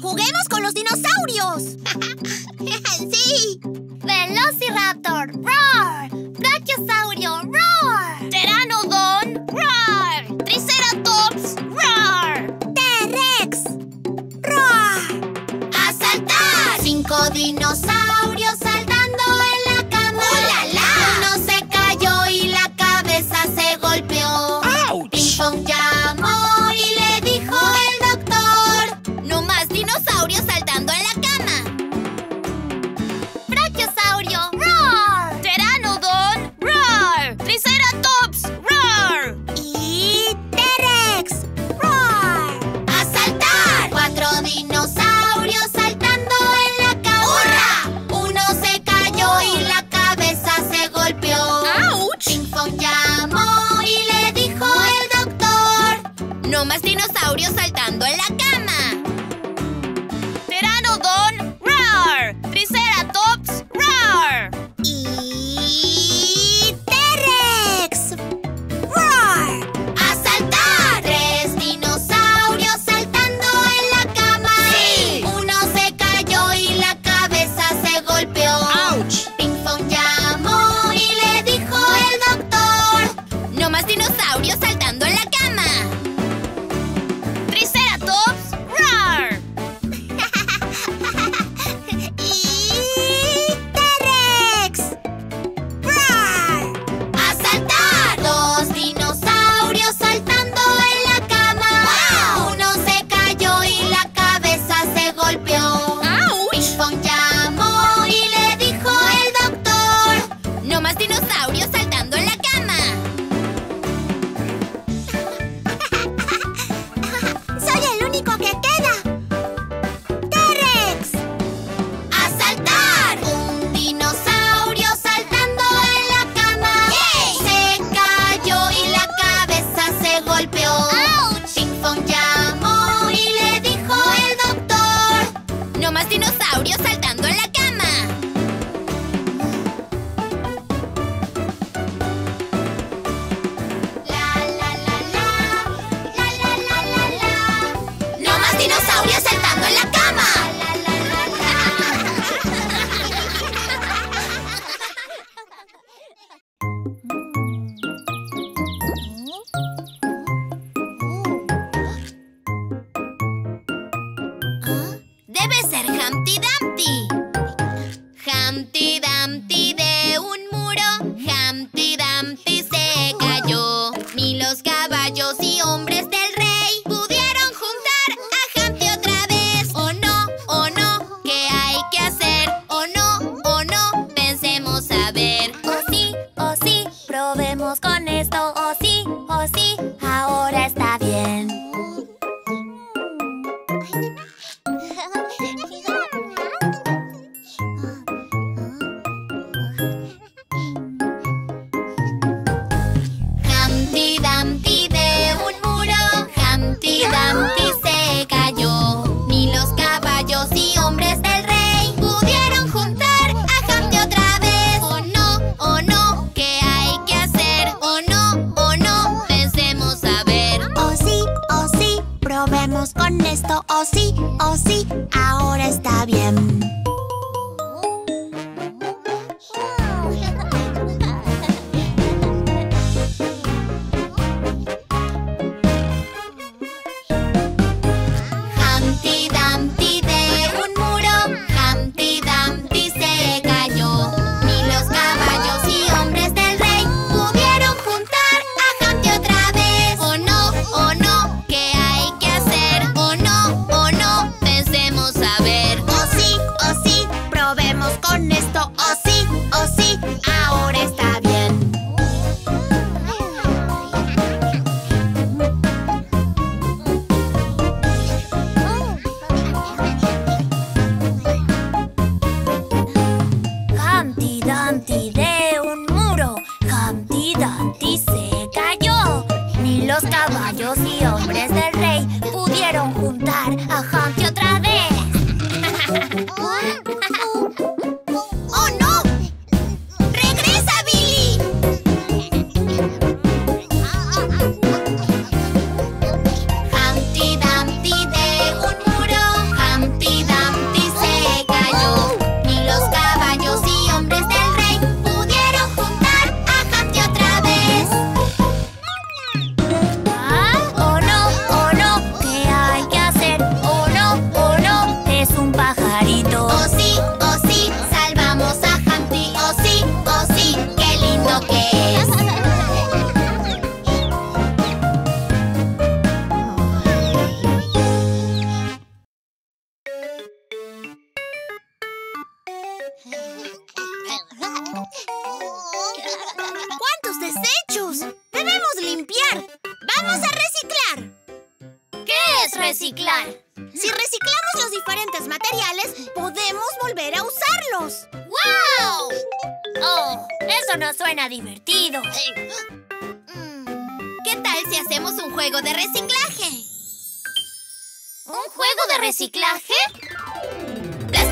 ¡Juguemos con los dinosaurios! ¡Sí! ¡Velociraptor! ¡Roar! ¡Brachiosaurio! ¡Roar! ¡Pteranodon! cinco. honesto, oh sí, oh sí, ah.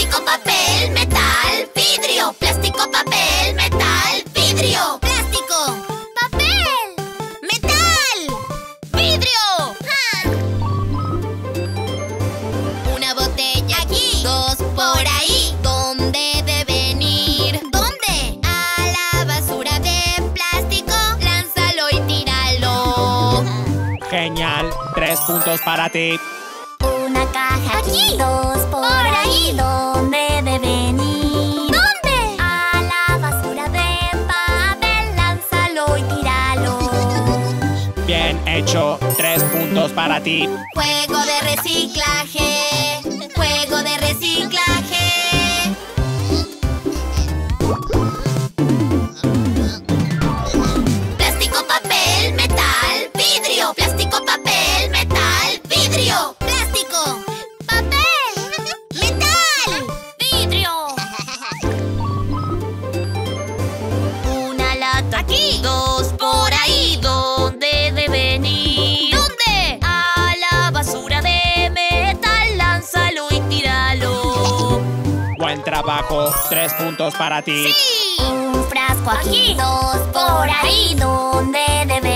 Plástico, papel, metal, vidrio. Plástico, papel, metal, vidrio. Plástico, papel, metal, vidrio. Una botella aquí, dos por ahí. ¿Dónde deben ir? ¿Dónde? A la basura de plástico. Lánzalo y tíralo. Genial. Tres puntos para ti. Una caja aquí, dos ¿Dónde deben ir? ¿Dónde? A la basura de empate, lánzalo y tíralo. Bien hecho, tres puntos para ti: juego de reciclaje. para ti. Sí, un frasco aquí, dos por ahí, donde debe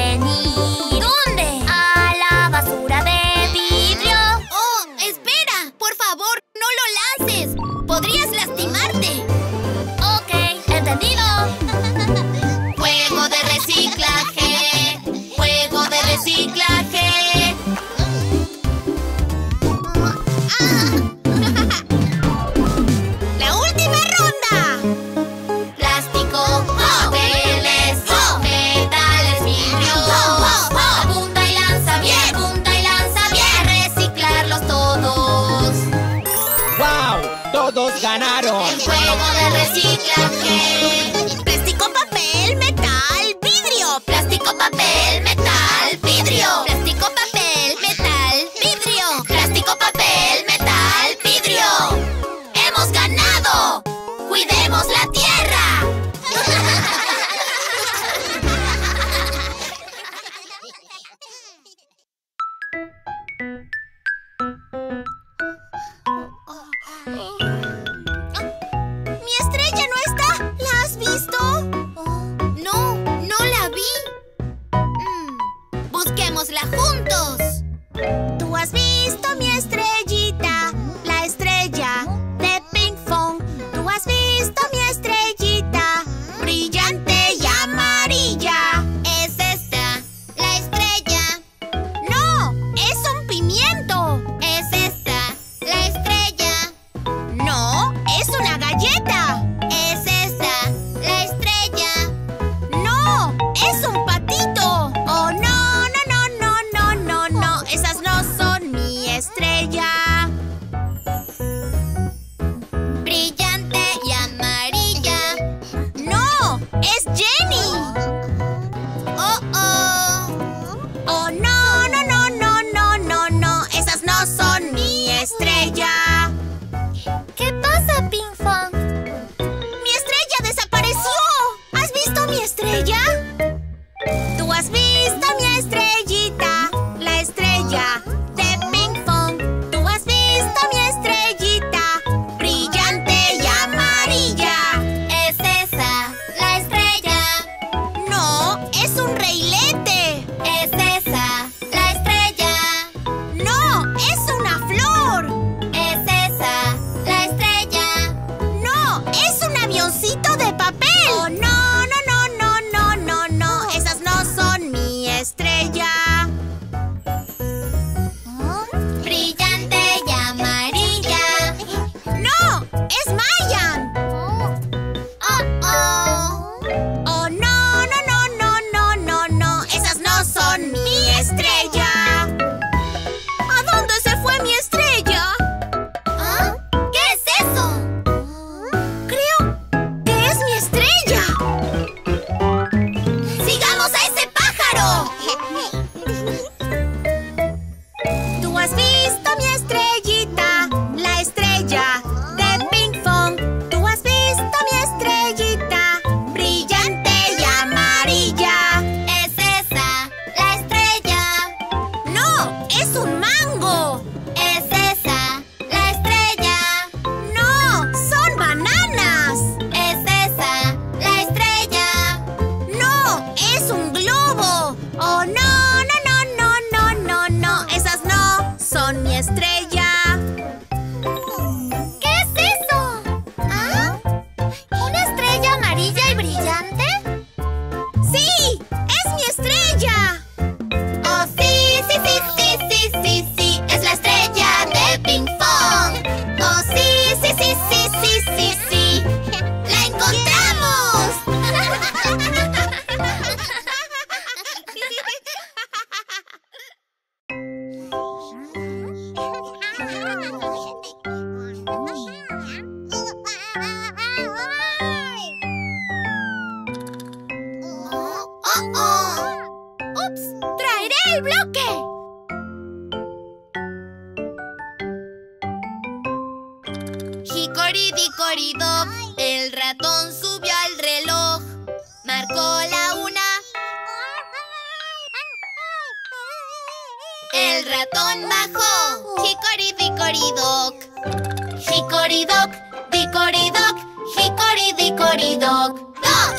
Hicoridoc, hicoridicoridoc, doc.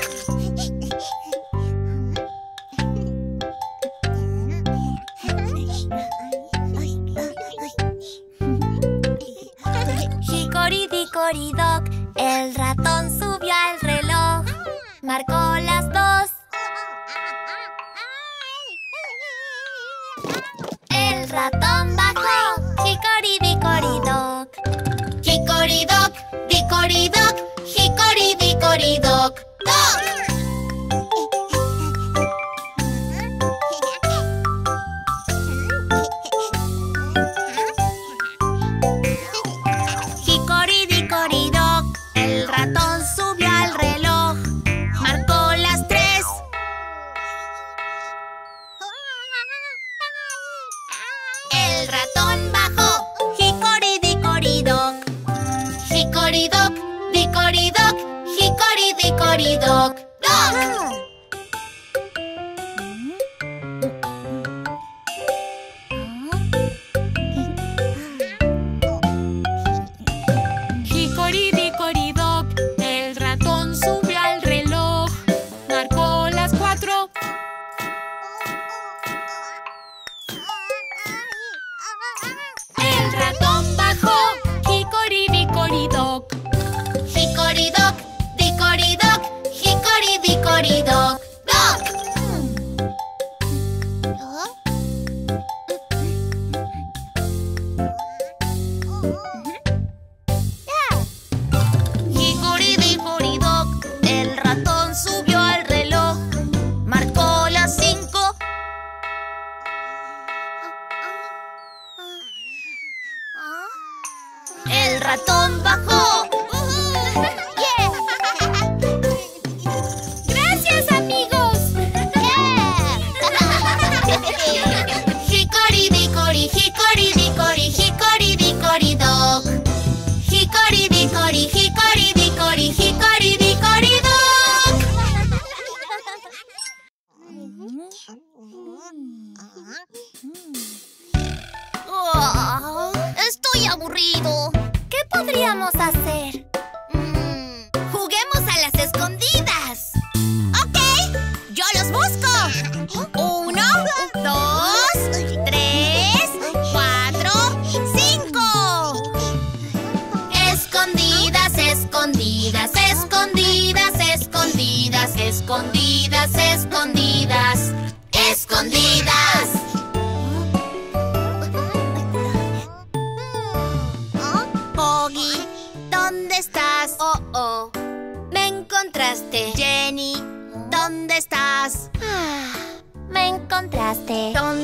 Hicoridicoridoc, el ratón subió al reloj, marcó りどくひこりびこりどくど Estoy aburrido. ¿Qué podríamos hacer?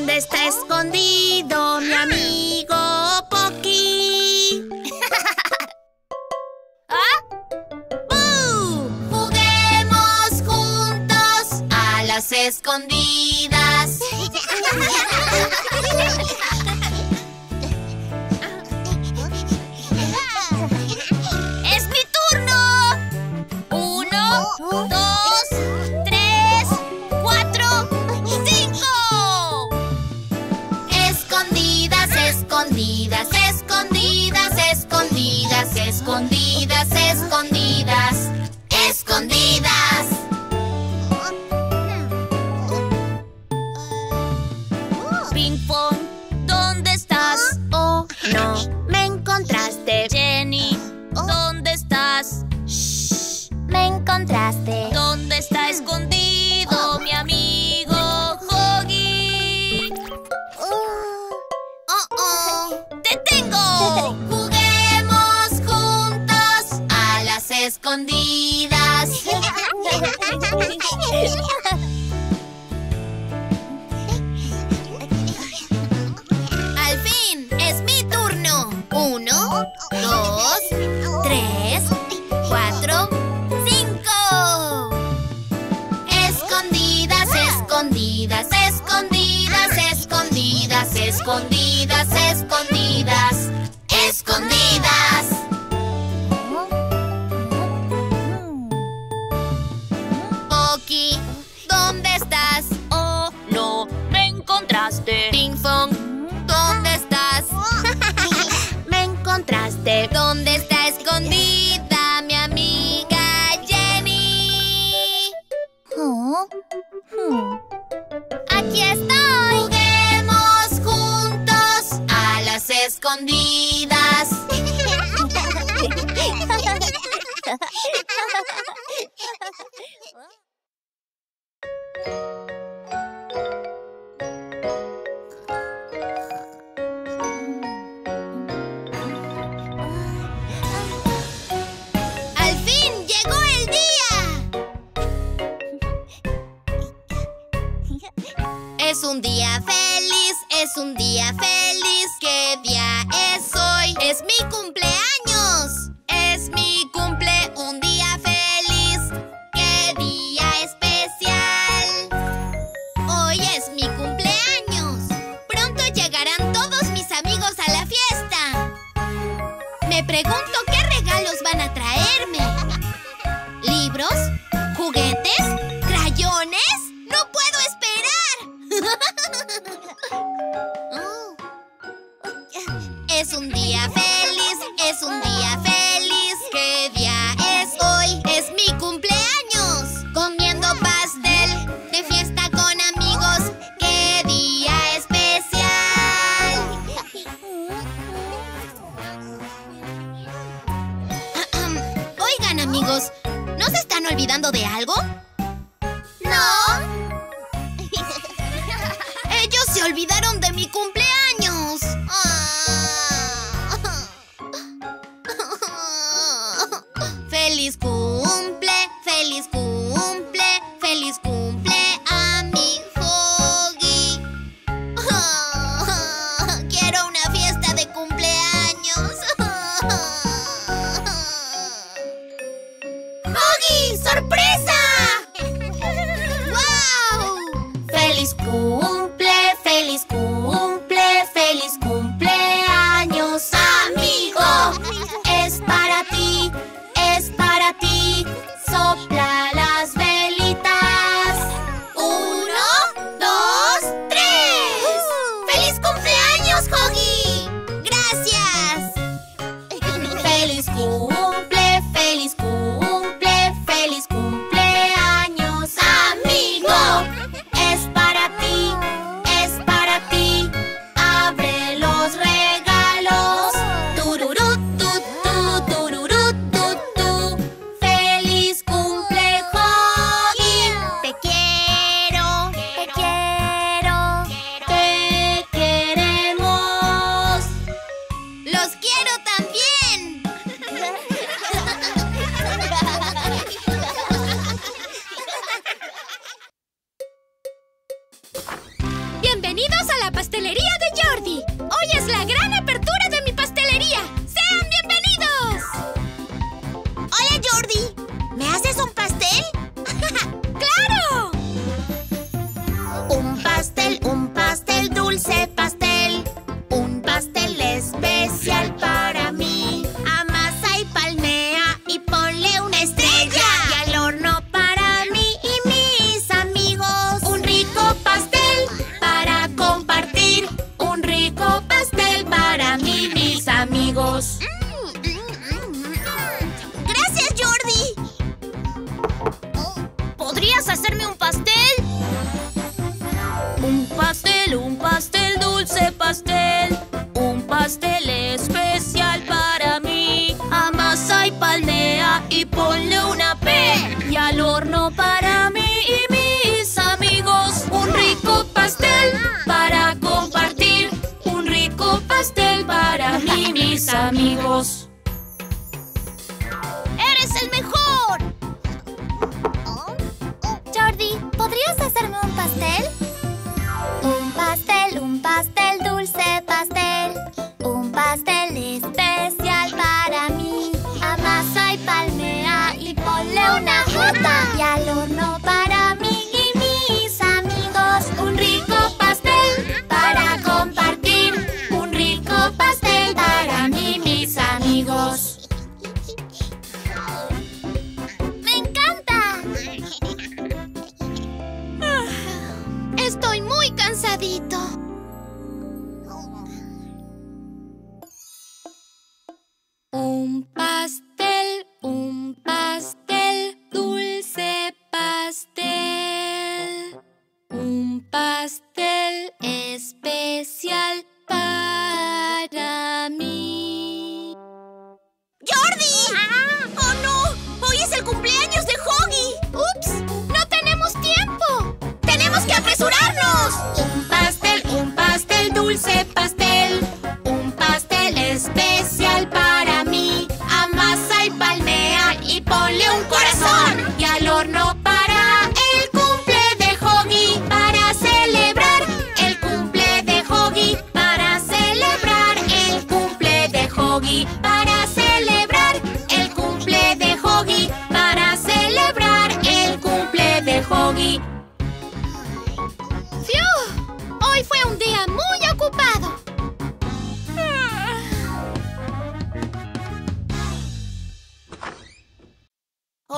¿Dónde está escondido? せば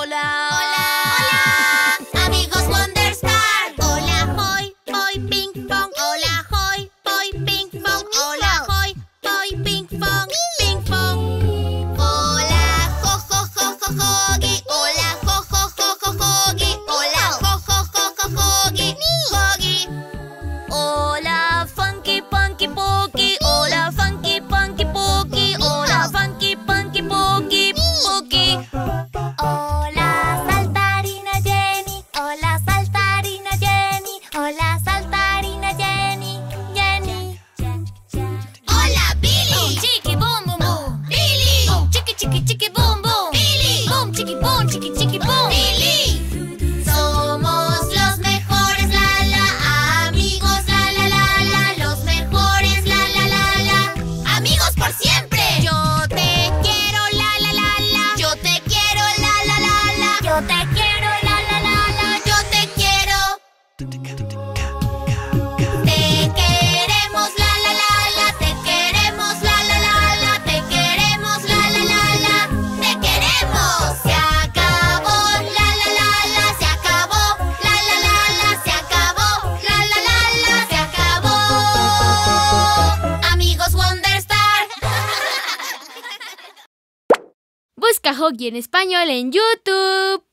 Hola. ¡Hola! Hoggy en español en YouTube.